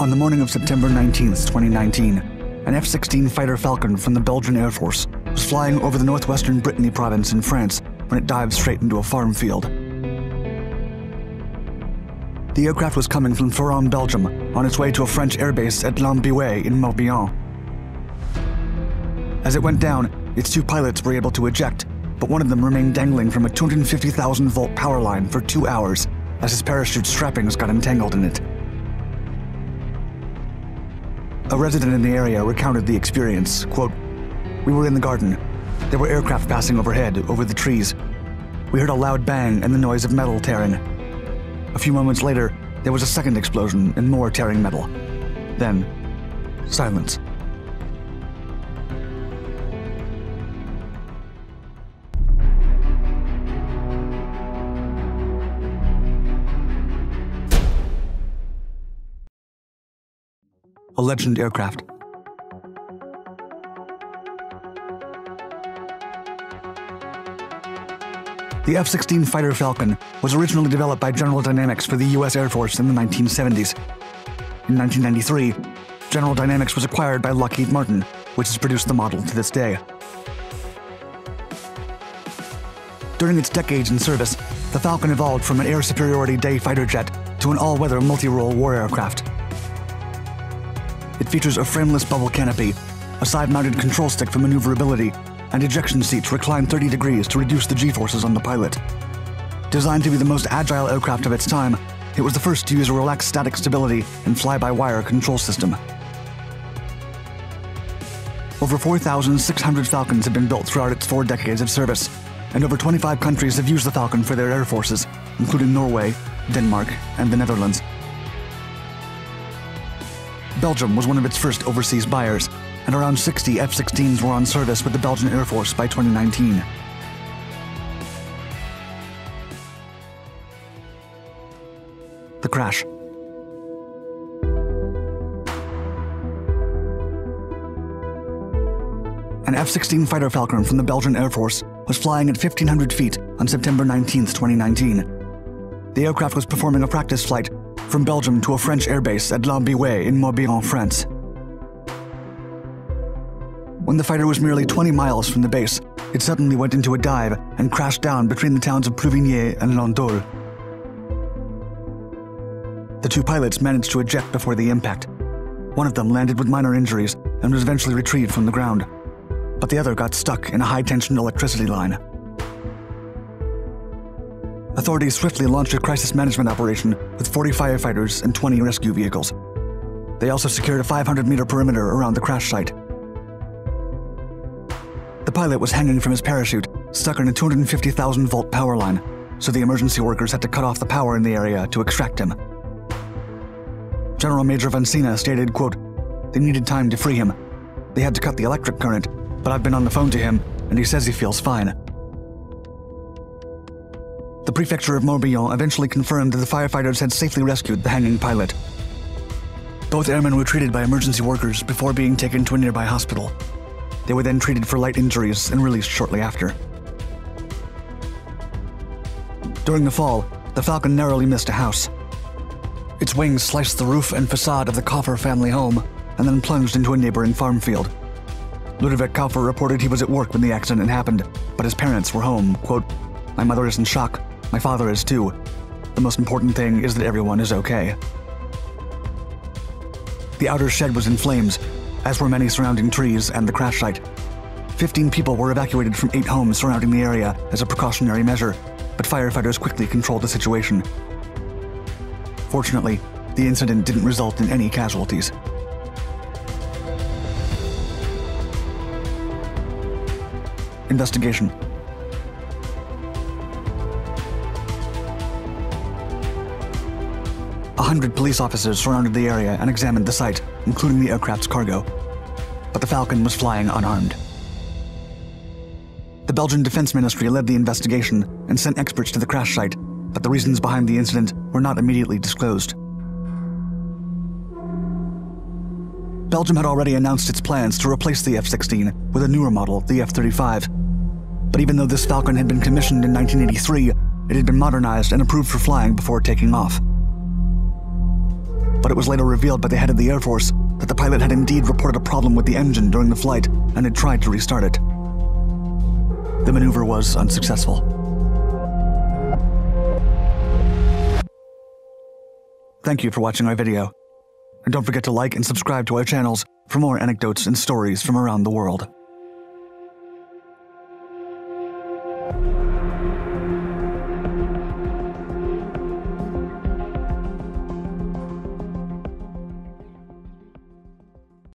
On the morning of September 19, 2019, an F 16 fighter Falcon from the Belgian Air Force was flying over the northwestern Brittany province in France when it dived straight into a farm field. The aircraft was coming from Florennes, Belgium, on its way to a French airbase at Lann-Bihoué in Morbihan. As it went down, its two pilots were able to eject, but one of them remained dangling from a 250,000 volt power line for two hours as his parachute strappings got entangled in it. A resident in the area recounted the experience. Quote, We were in the garden. There were aircraft passing overhead, over the trees. We heard a loud bang and the noise of metal tearing. A few moments later, there was a second explosion and more tearing metal. Then, silence. A legend aircraft. The F 16 Fighter Falcon was originally developed by General Dynamics for the U.S. Air Force in the 1970s. In 1993, General Dynamics was acquired by Lockheed Martin, which has produced the model to this day. During its decades in service, the Falcon evolved from an air superiority day fighter jet to an all weather multi role war aircraft. Features a frameless bubble canopy, a side mounted control stick for maneuverability, and ejection seats reclined 30 degrees to reduce the g forces on the pilot. Designed to be the most agile aircraft of its time, it was the first to use a relaxed static stability and fly by wire control system. Over 4,600 Falcons have been built throughout its four decades of service, and over 25 countries have used the Falcon for their air forces, including Norway, Denmark, and the Netherlands. Belgium was one of its first overseas buyers, and around 60 F 16s were on service with the Belgian Air Force by 2019. The crash. An F 16 fighter Falcon from the Belgian Air Force was flying at 1,500 feet on September 19, 2019. The aircraft was performing a practice flight from Belgium to a French airbase at Lann-Bihoué in Morbihan, France. When the fighter was merely 20 miles from the base, it suddenly went into a dive and crashed down between the towns of Pluvigner and Landaul. The two pilots managed to eject before the impact. One of them landed with minor injuries and was eventually retrieved from the ground, but the other got stuck in a high tension electricity line. Authorities swiftly launched a crisis management operation with 40 firefighters and 20 rescue vehicles. They also secured a 500 meter perimeter around the crash site. The pilot was hanging from his parachute, stuck in a 250,000 volt power line, so the emergency workers had to cut off the power in the area to extract him. General Major Vansina stated, quote, They needed time to free him. They had to cut the electric current, but I've been on the phone to him, and he says he feels fine. Prefecture of Morbihan eventually confirmed that the firefighters had safely rescued the hanging pilot. Both airmen were treated by emergency workers before being taken to a nearby hospital. They were then treated for light injuries and released shortly after. During the fall, the Falcon narrowly missed a house. Its wings sliced the roof and facade of the Kaufer family home and then plunged into a neighboring farm field. Ludovic Kaufer reported he was at work when the accident happened, but his parents were home. Quote, My mother is in shock. My father is too. The most important thing is that everyone is okay. The outer shed was in flames, as were many surrounding trees and the crash site. Fifteen people were evacuated from eight homes surrounding the area as a precautionary measure, but firefighters quickly controlled the situation. Fortunately, the incident didn't result in any casualties. Investigation. Hundred police officers surrounded the area and examined the site, including the aircraft's cargo. But the Falcon was flying unarmed. The Belgian Defense Ministry led the investigation and sent experts to the crash site, but the reasons behind the incident were not immediately disclosed. Belgium had already announced its plans to replace the F 16 with a newer model, the F 35. But even though this Falcon had been commissioned in 1983, it had been modernized and approved for flying before taking off but it was later revealed by the head of the Air Force that the pilot had indeed reported a problem with the engine during the flight and had tried to restart it. The maneuver was unsuccessful. Thank you for watching our video. And don't forget to like and subscribe to our channels for more anecdotes and stories from around the world.